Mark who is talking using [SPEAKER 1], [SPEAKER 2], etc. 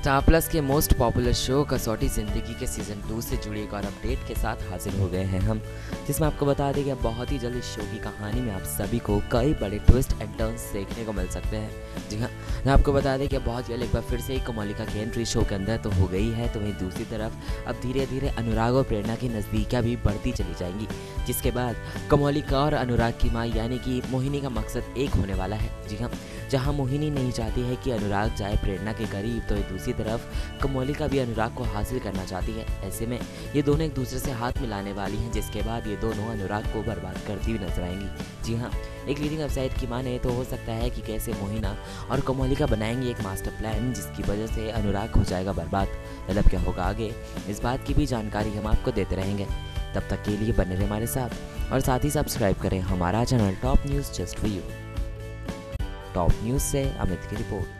[SPEAKER 1] Star Plus के most popular show Kasautii Zindagii Kay season two से जुड़ी एक और अपडेट के साथ हाजिर हो गए हैं हम, जिसमें आपको बता दें कि बहुत ही जल्द इस शो की कहानी में आप सभी को कई बड़े ट्विस्ट एंड टर्न्स देखने को मिल सकते हैं। जी हाँ मैं आपको बता दें कि बहुत जल्द एक बार फिर से एक कमौलिका की एंट्री शो के अंदर तो हो गई है तो वहीं दूसरी तरफ़ अब धीरे धीरे अनुराग और प्रेरणा की नज़दीकियाँ भी बढ़ती चली जाएँगी, जिसके बाद कमौलिका और अनुराग की माँ यानी कि मोहिनी का मकसद एक होने वाला है। जी हाँ जहाँ मोहिनी नहीं चाहती है कि अनुराग जाए प्रेरणा के करीब तो दूसरी तरफ़ कमौलिका भी अनुराग को हासिल करना चाहती है। ऐसे में ये दोनों एक दूसरे से हाथ मिलाने वाली हैं, जिसके बाद ये दोनों अनुराग को बर्बाद करती हुई नज़र आएँगी। जी हाँ एक लीडिंग वेबसाइट की माने तो हो सकता है कि कैसे मोहिना और कमौलिका बनाएँगे एक मास्टर प्लान जिसकी वजह से अनुराग हो जाएगा बर्बाद। मतलब क्या होगा आगे? इस बात की भी जानकारी हम आपको देते रहेंगे। तब तक के लिए बने रहे हमारे साथ और साथ ही सब्सक्राइब करें हमारा channel top news just for you top news से अमित की report.